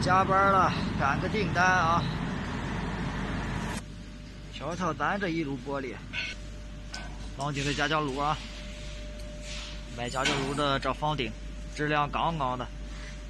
加班了，赶个订单啊！瞧瞧咱这一炉玻璃，老井的加加炉啊，买加加炉的这方顶，质量杠杠的。